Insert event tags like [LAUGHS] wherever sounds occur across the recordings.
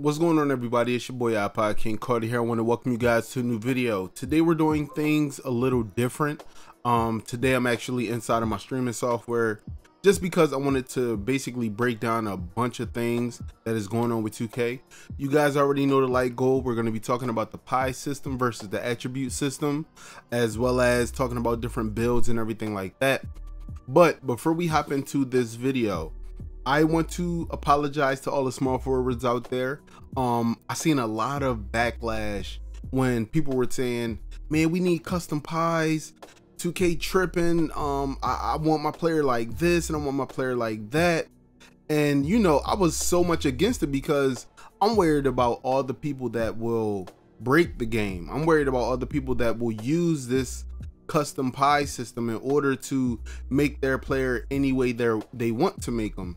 What's going on everybody? It's your boy iPod King Carter here. I want to welcome you guys to a new video. Today we're doing things a little different. Um, today I'm actually inside of my streaming software just because I wanted to basically break down a bunch of things that is going on with 2K. You guys already know the light goal. We're going to be talking about the Pie system versus the attribute system, as well as talking about different builds and everything like that. But before we hop into this video, I want to apologize to all the small forwards out there. Um, I seen a lot of backlash when people were saying, "Man, we need custom pies." 2K tripping. Um, I, I want my player like this, and I want my player like that. And you know, I was so much against it because I'm worried about all the people that will break the game. I'm worried about all the people that will use this custom pie system in order to make their player any way they they want to make them.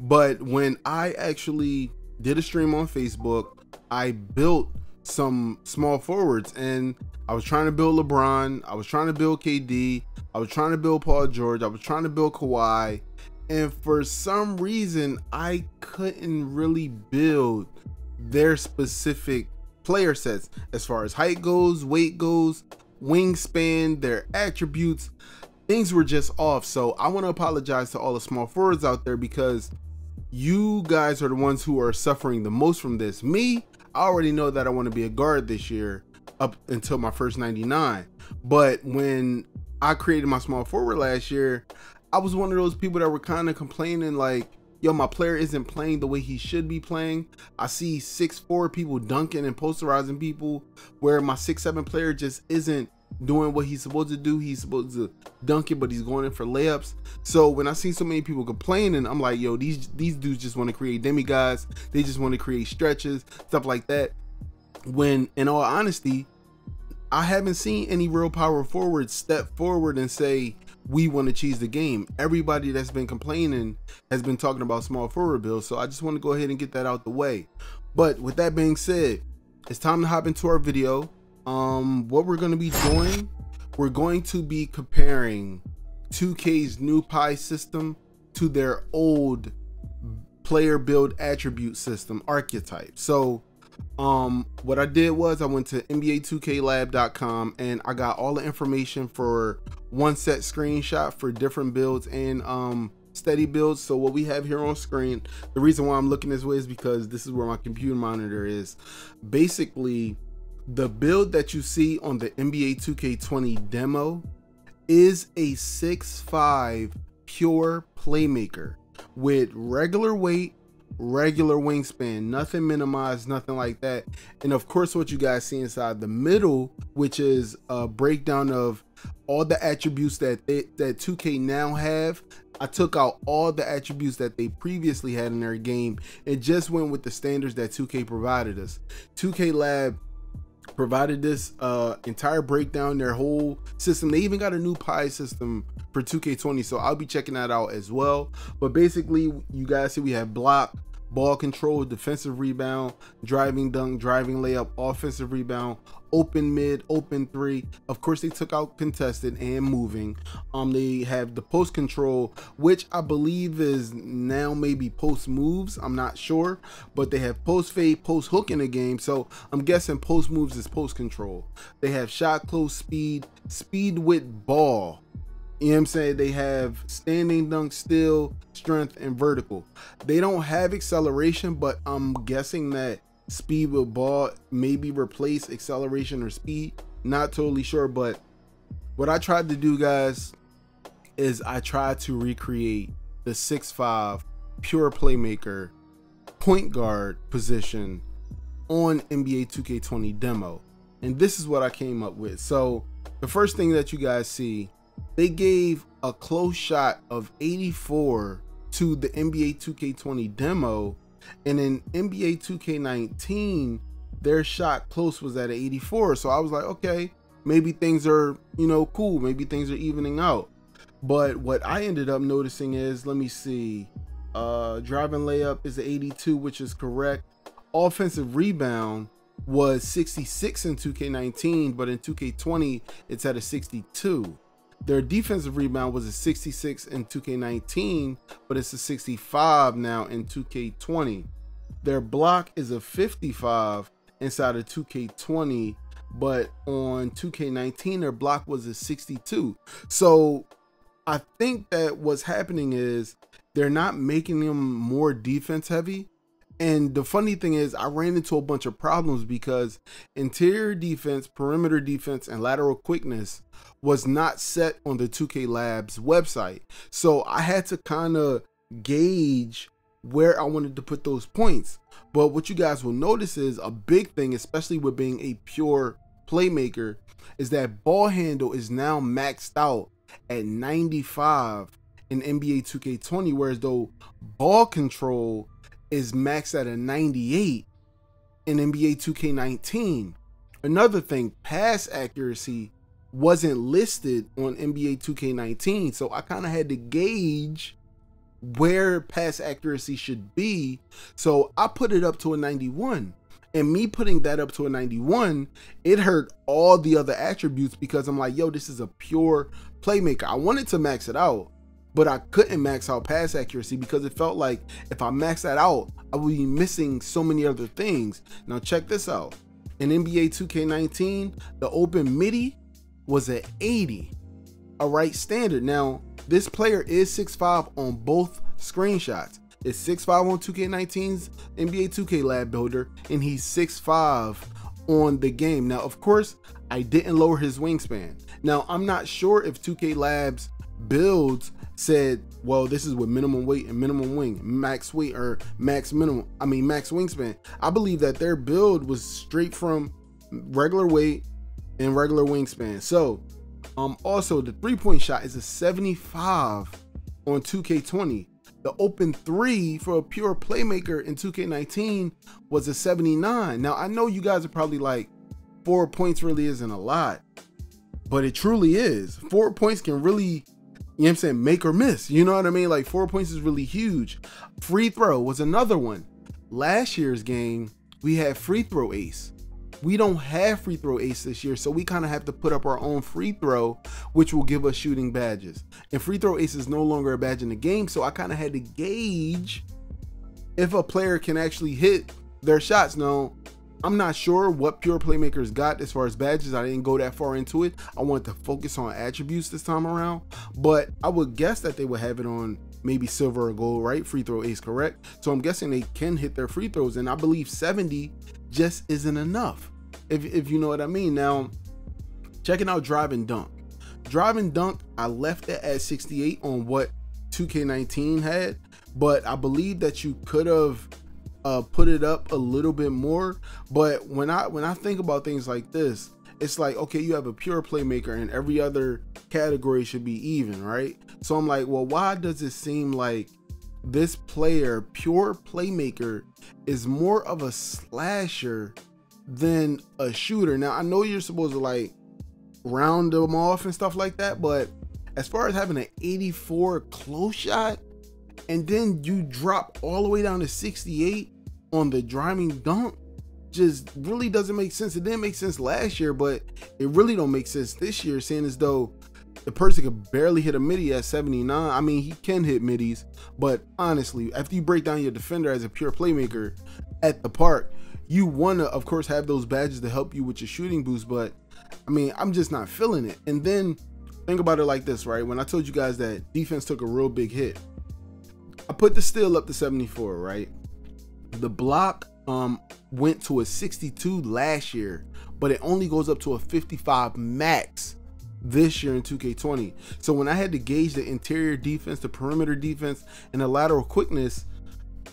But when I actually did a stream on Facebook, I built some small forwards. And I was trying to build LeBron, I was trying to build KD, I was trying to build Paul George, I was trying to build Kawhi, and for some reason I couldn't really build their specific player sets as far as height goes, weight goes, wingspan, their attributes. Things were just off. So I want to apologize to all the small forwards out there because you guys are the ones who are suffering the most from this. Me, I already know that I want to be a guard this year up until my first 99. But when I created my small forward last year, I was one of those people that were kind of complaining like, yo, my player isn't playing the way he should be playing. I see six four people dunking and posterizing people where my six seven player just isn't doing what he's supposed to do. He's supposed to dunk it, but he's going in for layups. So when I see so many people complaining, I'm like, yo, these these dudes just want to create demigods. They just want to create stretches, stuff like that. When in all honesty, I haven't seen any real power forward step forward and say we want to cheese the game. Everybody that's been complaining has been talking about small forward builds. So I just want to go ahead and get that out the way. But with that being said, it's time to hop into our video um what we're going to be doing we're going to be comparing 2k's new pie system to their old player build attribute system archetype. So um what i did was i went to nba2klab.com and i got all the information for one set screenshot for different builds and um steady builds. So what we have here on screen the reason why i'm looking this way is because this is where my computer monitor is. Basically the build that you see on the NBA 2K20 demo is a 6'5 pure playmaker with regular weight, regular wingspan, nothing minimized, nothing like that. And of course, what you guys see inside the middle, which is a breakdown of all the attributes that they, that 2K now have. I took out all the attributes that they previously had in their game and just went with the standards that 2K provided us. 2K Lab provided this uh, entire breakdown, their whole system. They even got a new Pie system for 2K20, so I'll be checking that out as well. But basically, you guys see we have block, ball control, defensive rebound, driving dunk, driving layup, offensive rebound, open mid, open three. Of course, they took out contested and moving. Um, they have the post control, which I believe is now maybe post moves. I'm not sure, but they have post fade, post hook in the game. So I'm guessing post moves is post control. They have shot close speed, speed with ball. You know what I'm saying? They have standing dunk, steal, strength, and vertical. They don't have acceleration, but I'm guessing that speed with ball maybe replace acceleration or speed. Not totally sure, but what I tried to do, guys, is I tried to recreate the 6'5 pure playmaker point guard position on NBA 2K20 demo. And this is what I came up with. So the first thing that you guys see they gave a close shot of 84 to the NBA 2K20 demo, and in NBA 2K19, their shot close was at 84. So I was like, okay, maybe things are, you know, cool. Maybe things are evening out. But what I ended up noticing is, let me see, uh, driving layup is 82, which is correct. Offensive rebound was 66 in 2K19, but in 2K20, it's at a 62. Their defensive rebound was a 66 in 2K19, but it's a 65 now in 2K20. their block is a 55 inside of 2K20, but on 2K19 their block was a 62. So I think that what's happening is they're not making them more defense heavy. And the funny thing is, I ran into a bunch of problems because interior defense, perimeter defense, and lateral quickness was not set on the 2K Labs website. So I had to kind of gauge where I wanted to put those points. But what you guys will notice is a big thing, especially with being a pure playmaker, is that ball handle is now maxed out at 95 in NBA 2K20, whereas though ball control is maxed at a 98 in NBA 2K19. Another thing, pass accuracy wasn't listed on NBA 2K19, so I kind of had to gauge where pass accuracy should be. So I put it up to a 91. And me putting that up to a 91, it hurt all the other attributes because I'm like, yo, this is a pure playmaker. I wanted to max it out, but I couldn't max out pass accuracy because it felt like if I max that out, I would be missing so many other things. Now check this out. In NBA 2K19, the open MIDI was at 80, a right standard. Now, this player is 6'5 on both screenshots. It's 6'5 on 2K19's NBA 2K Lab Builder, and he's 6'5 on the game. Now, of course, I didn't lower his wingspan. Now, I'm not sure if 2K Labs builds said, well, this is with minimum weight and minimum wing, max weight or max minimum, I mean, max wingspan. I believe that their build was straight from regular weight and regular wingspan. So, um, also the three point shot is a 75 on 2K20. The open three for a pure playmaker in 2K19 was a 79. Now, I know you guys are probably like, four points really isn't a lot, but it truly is. Four points can really you know what I'm saying, make or miss. You know what I mean? Like four points is really huge. Free throw was another one. Last year's game, we had free throw ace. We don't have free throw ace this year, so we kind of have to put up our own free throw, which will give us shooting badges. And free throw ace is no longer a badge in the game, so I kind of had to gauge if a player can actually hit their shots. Now, I'm not sure what pure playmakers got as far as badges. I didn't go that far into it. I wanted to focus on attributes this time around, but I would guess that they would have it on maybe silver or gold, right? Free throw ace, correct? So I'm guessing they can hit their free throws, and I believe 70 just isn't enough, if, if you know what I mean. Now, checking out drive and dunk. Drive and dunk, I left it at 68 on what 2K19 had, but I believe that you could have uh, put it up a little bit more. But when I when I think about things like this, it's like okay, you have a pure playmaker, and every other category should be even, right? So I'm like, well, why does it seem like this player, pure playmaker, is more of a slasher than a shooter? Now I know you're supposed to like round them off and stuff like that, but as far as having an 84 close shot and then you drop all the way down to 68 on the driving dunk just really doesn't make sense. It didn't make sense last year, but it really don't make sense this year, seeing as though the person could barely hit a midi at 79. I mean, he can hit midis, but honestly, after you break down your defender as a pure playmaker at the park, you want to, of course, have those badges to help you with your shooting boost, but I mean, I'm just not feeling it. And then think about it like this, right? When I told you guys that defense took a real big hit, I put the steal up to 74, right? The block um went to a 62 last year, but it only goes up to a 55 max this year in 2K20. So when I had to gauge the interior defense, the perimeter defense, and the lateral quickness,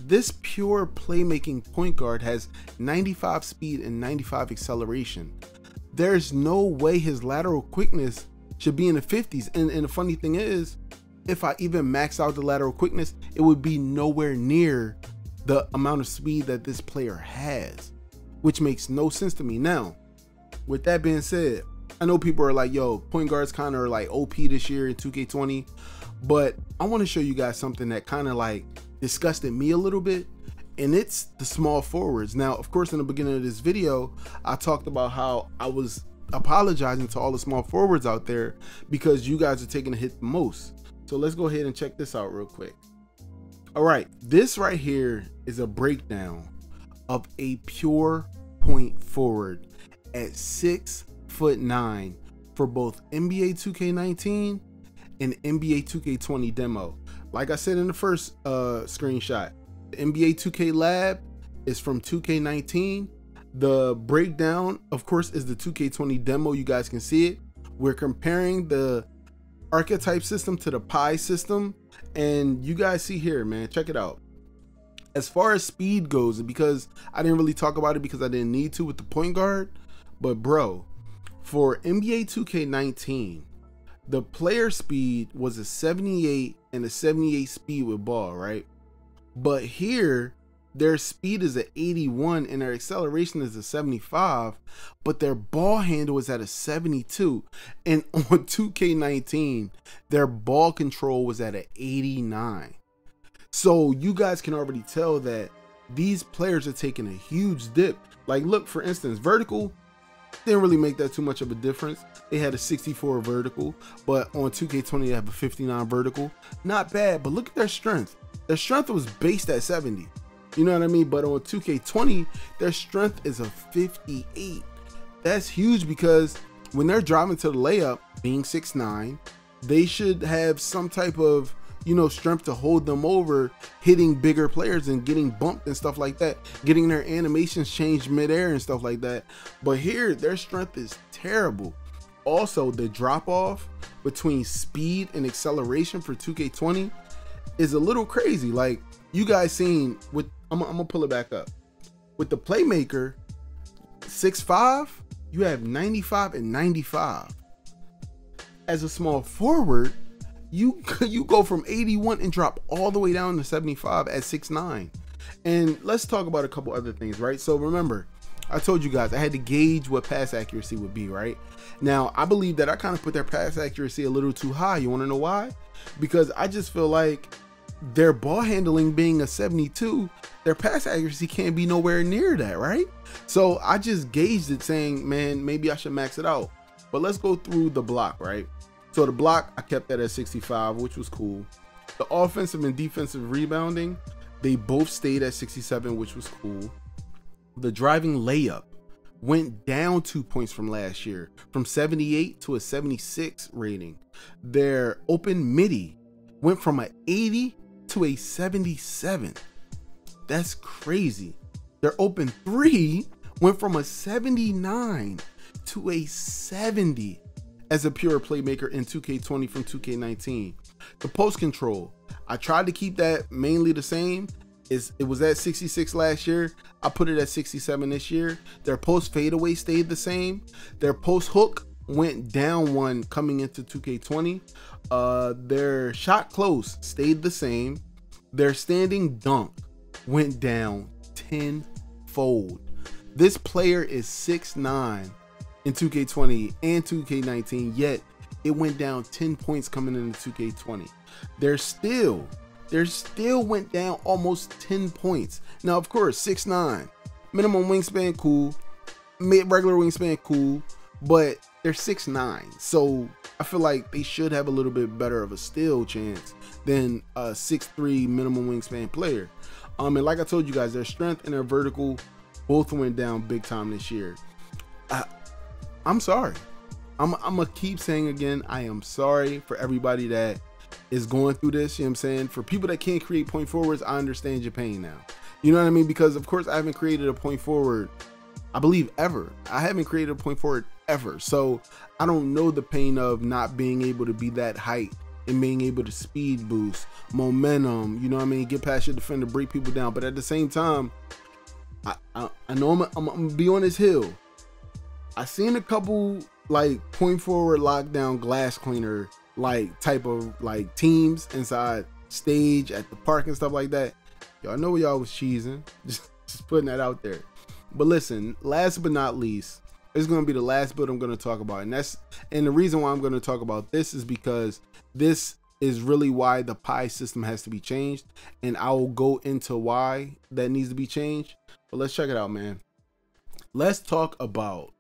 this pure playmaking point guard has 95 speed and 95 acceleration. There's no way his lateral quickness should be in the 50s. And, and the funny thing is, if I even max out the lateral quickness, it would be nowhere near the amount of speed that this player has, which makes no sense to me. Now, with that being said, I know people are like, yo, point guards kind of are like OP this year in 2K20, but I want to show you guys something that kind of like disgusted me a little bit, and it's the small forwards. Now, of course, in the beginning of this video, I talked about how I was apologizing to all the small forwards out there because you guys are taking a hit the most. So let's go ahead and check this out real quick. All right, this right here is a breakdown of a pure point forward at six foot nine for both NBA 2K19 and NBA 2K20 demo. Like I said in the first uh, screenshot, the NBA 2K Lab is from 2K19. The breakdown, of course, is the 2K20 demo. You guys can see it. We're comparing the archetype system to the Pie system. And you guys see here, man, check it out. As far as speed goes, and because I didn't really talk about it because I didn't need to with the point guard, but bro, for NBA 2K19, the player speed was a 78 and a 78 speed with ball, right? But here, their speed is at 81 and their acceleration is a 75, but their ball handle is at a 72. And [LAUGHS] on 2K19, their ball control was at an 89. So you guys can already tell that these players are taking a huge dip. Like, look, for instance, vertical didn't really make that too much of a difference. They had a 64 vertical, but on 2K20 they have a 59 vertical. Not bad, but look at their strength. Their strength was based at 70. You know what I mean? But on 2K20, their strength is a 58. That's huge because when they're driving to the layup, being 6'9, they should have some type of you know, strength to hold them over, hitting bigger players and getting bumped and stuff like that, getting their animations changed midair and stuff like that. But here, their strength is terrible. Also, the drop off between speed and acceleration for 2K20 is a little crazy. Like you guys seen with, I'm, I'm gonna pull it back up with the playmaker, six five, you have 95 and 95. As a small forward, you [LAUGHS] you go from 81 and drop all the way down to 75 at six nine. And let's talk about a couple other things, right? So remember, I told you guys I had to gauge what pass accuracy would be, right? Now, I believe that I kind of put their pass accuracy a little too high. You want to know why? Because I just feel like their ball handling being a 72, their pass accuracy can't be nowhere near that, right? So I just gauged it saying, man, maybe I should max it out. But let's go through the block, right? So the block, I kept that at 65, which was cool. The offensive and defensive rebounding, they both stayed at 67, which was cool. The driving layup went down two points from last year, from 78 to a 76 rating. Their open midi went from an 80 to a 77. That's crazy. Their open three went from a 79 to a 70 as a pure playmaker in 2K20 from 2K19. The post control, I tried to keep that mainly the same. Is it was at 66 last year. I put it at 67 this year. Their post fadeaway stayed the same. Their post hook went down one coming into 2K20. Uh, their shot close stayed the same. Their standing dunk went down 10 fold. This player is 6'9 in 2K20 and 2K19, yet it went down 10 points coming into 2K20. They're still, they're still went down almost 10 points. Now, of course, 6'9, minimum wingspan, cool. Mid regular wingspan, cool. But they're 6'9. So I feel like they should have a little bit better of a steal chance than a 6'3 minimum wingspan player. Um, and like I told you guys, their strength and their vertical both went down big time this year. I, I'm sorry. I'm, I'm gonna keep saying again, I am sorry for everybody that is going through this. You know what I'm saying? For people that can't create point forwards, I understand your pain now. You know what I mean? Because of course I haven't created a point forward, I believe ever. I haven't created a point forward ever. So I don't know the pain of not being able to be that height and being able to speed boost, momentum, you know what I mean? Get past your defender, break people down. But at the same time, I, I, I know I'm, I'm, I'm gonna be on this hill. I seen a couple like point forward lockdown glass cleaner like type of like teams inside stage at the park and stuff like that. Y'all know y'all was cheesing. Just, [LAUGHS] just putting that out there. But listen, last but not least, it's gonna be the last build I'm gonna talk about, and that's and the reason why I'm gonna talk about this is because this is really why the Pie system has to be changed, and I will go into why that needs to be changed. But let's check it out, man. Let's talk about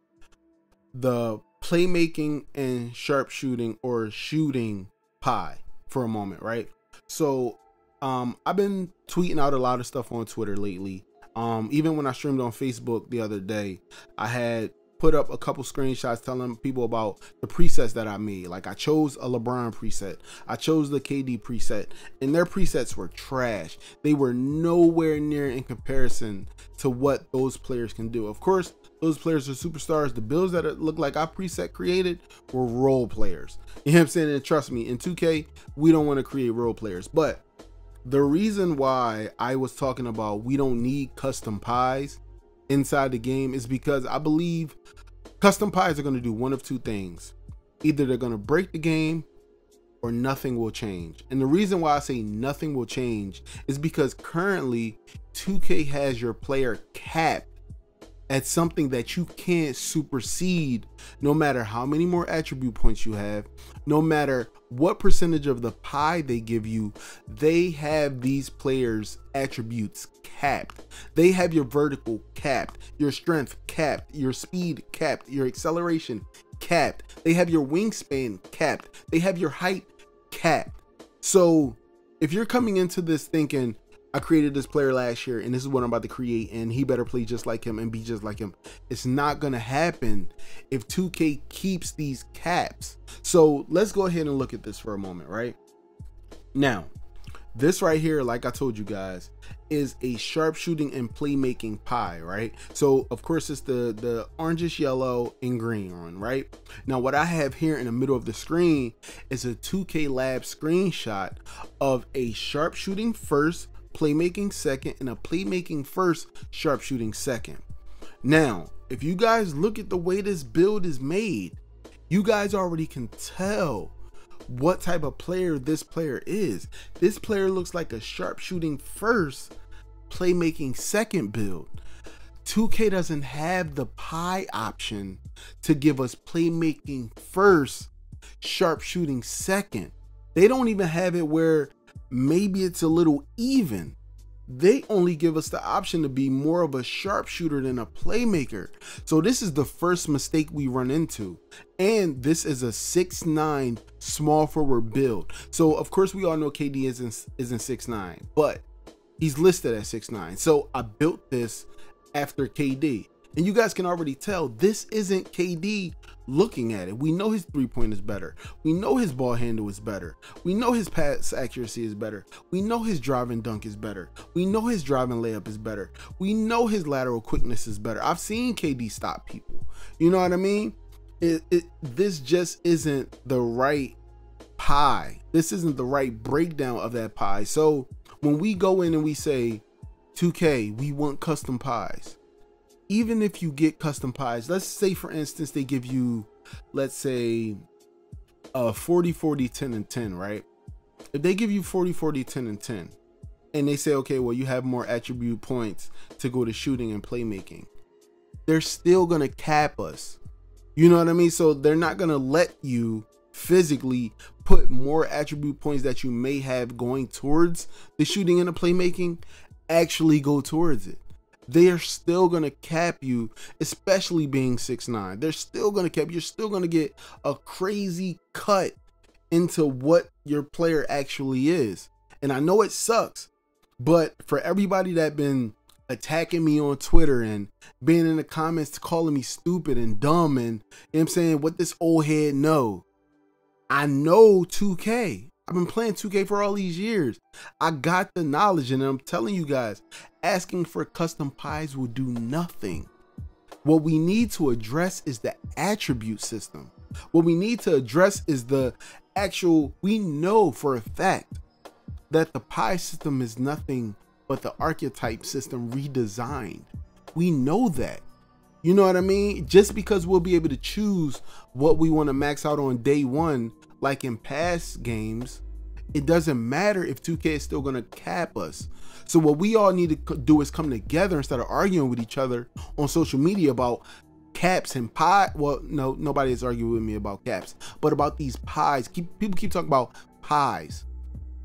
the playmaking and sharpshooting or shooting Pie for a moment, right? So um I've been tweeting out a lot of stuff on Twitter lately. Um, even when I streamed on Facebook the other day, I had put up a couple screenshots telling people about the presets that I made. Like I chose a LeBron preset, I chose the KD preset, and their presets were trash. They were nowhere near in comparison to what those players can do. Of course, those players are superstars. The builds that look like I preset created were role players. You know what I'm saying? And trust me, in 2K, we don't want to create role players. But the reason why I was talking about we don't need custom pies inside the game is because I believe custom pies are going to do one of two things. Either they're going to break the game or nothing will change. And the reason why I say nothing will change is because currently 2K has your player capped at something that you can't supersede no matter how many more attribute points you have, no matter what percentage of the pie they give you, they have these players' attributes capped. They have your vertical capped, your strength capped, your speed capped, your acceleration capped. They have your wingspan capped. They have your height capped. So if you're coming into this thinking, I created this player last year and this is what I'm about to create and he better play just like him and be just like him. It's not going to happen if 2K keeps these caps. So let's go ahead and look at this for a moment, right? Now, this right here, like I told you guys, is a sharpshooting and playmaking pie, right? So of course it's the the orangish yellow and green one, right? Now what I have here in the middle of the screen is a 2K Lab screenshot of a sharpshooting first, playmaking second, and a playmaking first, sharpshooting second. Now, if you guys look at the way this build is made, you guys already can tell what type of player this player is. This player looks like a sharpshooting first, playmaking second build. 2K doesn't have the pie option to give us playmaking first, sharpshooting second. They don't even have it where maybe it's a little even they only give us the option to be more of a sharpshooter than a playmaker. So this is the first mistake we run into. And this is a six nine small forward build. So of course we all know KD isn't isn't six nine, but he's listed at six nine. So I built this after KD. And you guys can already tell this isn't KD looking at it. We know his three point is better. We know his ball handle is better. We know his pass accuracy is better. We know his driving dunk is better. We know his driving layup is better. We know his lateral quickness is better. I've seen KD stop people. You know what I mean? It, it this just isn't the right pie. This isn't the right breakdown of that pie. So when we go in and we say 2K, we want custom pies even if you get custom pies, let's say for instance they give you, let's say, uh 40, 40, 10, and 10, right? If they give you 40, 40, 10, and 10, and they say, okay, well, you have more attribute points to go to shooting and playmaking, they're still gonna cap us. You know what I mean? So they're not gonna let you physically put more attribute points that you may have going towards the shooting and the playmaking actually go towards it they are still to cap you, especially being six nine. They're still to cap. You're still to get a crazy cut into what your player actually is. And I know it sucks, but for everybody that been attacking me on Twitter and being in the comments calling me stupid and dumb and you know I'm saying what this old head know. I know 2K. I've been playing 2K for all these years. I got the knowledge and I'm telling you guys, asking for custom pies will do nothing. What we need to address is the attribute system. What we need to address is the actual, we know for a fact that the pie system is nothing but the archetype system redesigned. We know that. You know what I mean? Just because we'll be able to choose what we want to max out on day one like in past games, it doesn't matter if 2K is still going to cap us. So what we all need to do is come together instead of arguing with each other on social media about caps and pie. Well, no, nobody is arguing with me about caps, but about these pies. Keep, people keep talking about pies.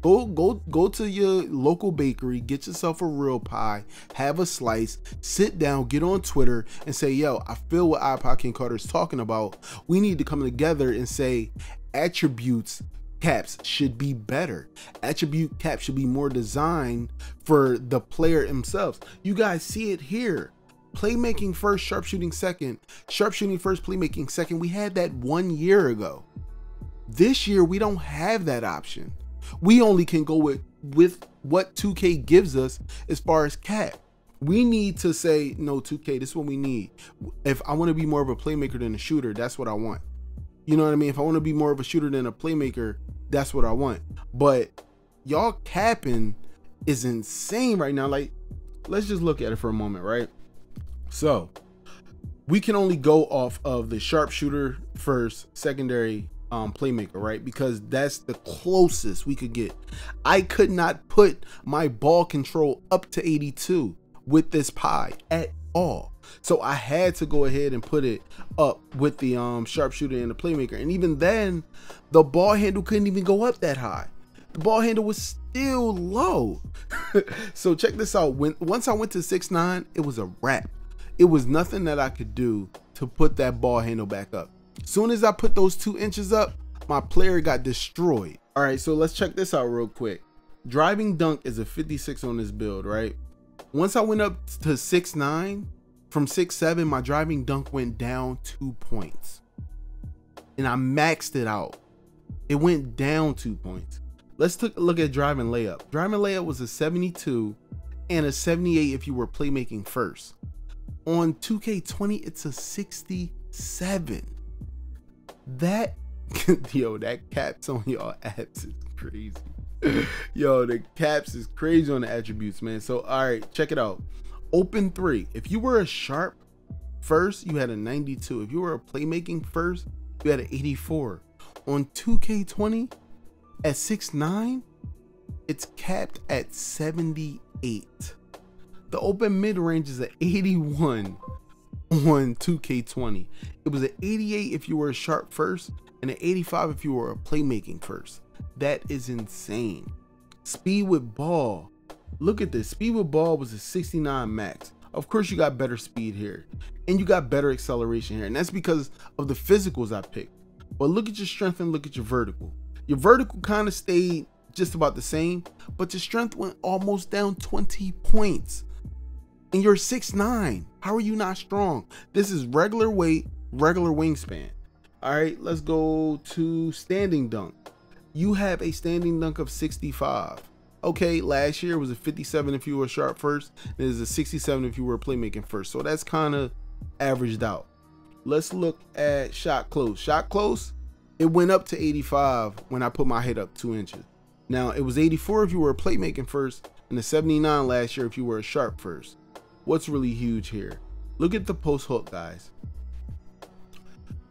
Go go go to your local bakery, get yourself a real pie, have a slice, sit down, get on Twitter and say, yo, I feel what iPod King Carter is talking about. We need to come together and say, attributes caps should be better. Attribute caps should be more designed for the player themselves. You guys see it here. Playmaking first, sharpshooting second. Sharpshooting first, playmaking second. We had that one year ago. This year, we don't have that option. We only can go with, with what 2K gives us as far as cap. We need to say, no, 2K, this is what we need. If I want to be more of a playmaker than a shooter, that's what I want. You know what I mean? If I want to be more of a shooter than a playmaker, that's what I want. But y'all capping is insane right now. Like, let's just look at it for a moment, right? So we can only go off of the sharpshooter first, secondary um, playmaker, right? Because that's the closest we could get. I could not put my ball control up to 82 with this pie at all. So I had to go ahead and put it up with the um, sharpshooter and the playmaker. And even then, the ball handle couldn't even go up that high. The ball handle was still low. [LAUGHS] so check this out. When once I went to six nine, it was a wrap. It was nothing that I could do to put that ball handle back up. Soon as I put those two inches up, my player got destroyed. All right, so let's check this out real quick. Driving dunk is a 56 on this build, right? Once I went up to six nine, from six seven, my driving dunk went down two points. And I maxed it out. It went down two points. Let's take a look at driving layup. Driving layup was a 72 and a 78 if you were playmaking first. On 2K20, it's a 67. That [LAUGHS] yo, that caps on y'all [LAUGHS] apps is crazy. Yo, the caps is crazy on the attributes, man. So, all right, check it out. Open three. If you were a sharp first, you had a 92. If you were a playmaking first, you had an 84. On 2K20 at 6'9, it's capped at 78. The open mid range is an 81 on 2K20. It was an 88 if you were a sharp first, and an 85 if you were a playmaking first. That is insane. Speed with ball. Look at this. Speed with ball was a 69 max. Of course, you got better speed here, and you got better acceleration here, and that's because of the physicals I picked. But look at your strength and look at your vertical. Your vertical kind of stayed just about the same, but your strength went almost down 20 points. And you're 6'9. How are you not strong? This is regular weight, regular wingspan. All right, let's go to standing dunk you have a standing dunk of 65. Okay, last year was a 57 if you were sharp first, and it is a 67 if you were playmaking first. So that's kind of averaged out. Let's look at shot close. Shot close, it went up to 85 when I put my head up two inches. Now it was 84 if you were a playmaking first, and the 79 last year if you were a sharp first. What's really huge here? Look at the post hook, guys.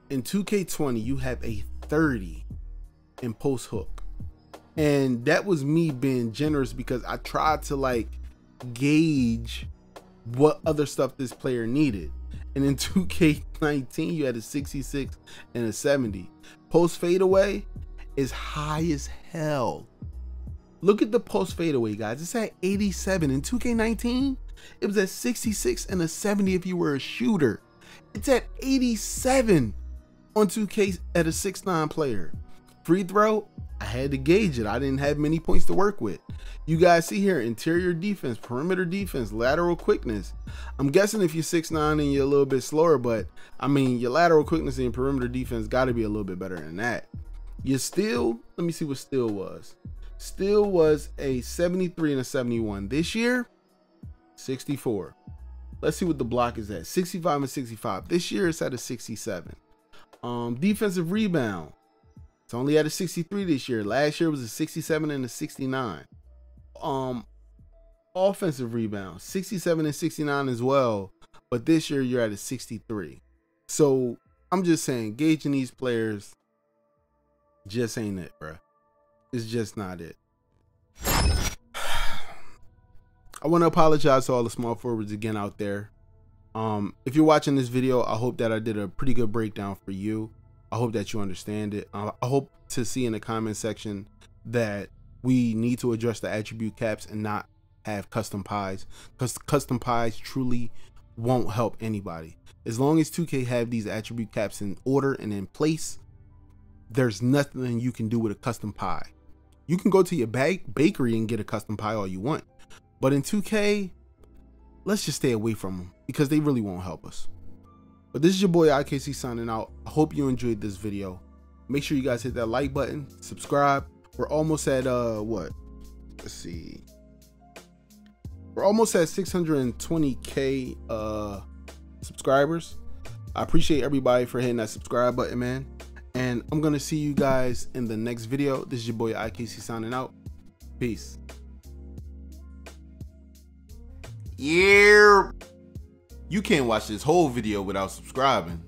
In 2K20, you have a 30 in post hook. And that was me being generous because I tried to like gauge what other stuff this player needed. And in [LAUGHS] 2K19, you had a 66 and a 70. Post fadeaway is high as hell. Look at the post fadeaway, guys. It's at 87. In 2K19, it was at 66 and a 70 if you were a shooter. It's at 87 on 2K at a 6'9 player. Free throw, I had to gauge it. I didn't have many points to work with. You guys see here, interior defense, perimeter defense, lateral quickness. I'm guessing if you're 6'9 and you're a little bit slower, but I mean, your lateral quickness and perimeter defense got to be a little bit better than that. You still, let me see what steal was. Steal was a 73 and a 71. This year, 64. Let's see what the block is at. 65 and 65. This year it's at a 67. Um, defensive rebound. It's only at a 63 this year. Last year was a 67 and a 69. Um, offensive rebound, 67 and 69 as well. But this year you're at a 63. So I'm just saying, gauging these players just ain't it, bro. It's just not it. [SIGHS] I want to apologize to all the small forwards again out there. Um, if you're watching this video, I hope that I did a pretty good breakdown for you. I hope that you understand it. I hope to see in the comment section that we need to address the attribute caps and not have custom pies because custom pies truly won't help anybody. As long as 2K have these attribute caps in order and in place, there's nothing you can do with a custom pie. You can go to your bake bakery and get a custom pie all you want. But in 2K, let's just stay away from them because they really won't help us. But this is your boy IKC signing out. I hope you enjoyed this video. Make sure you guys hit that like button, subscribe. We're almost at uh what? Let's see. We're almost at 620k uh subscribers. I appreciate everybody for hitting that subscribe button, man. And I'm gonna see you guys in the next video. This is your boy IKC signing out. Peace. Yeah. You can't watch this whole video without subscribing.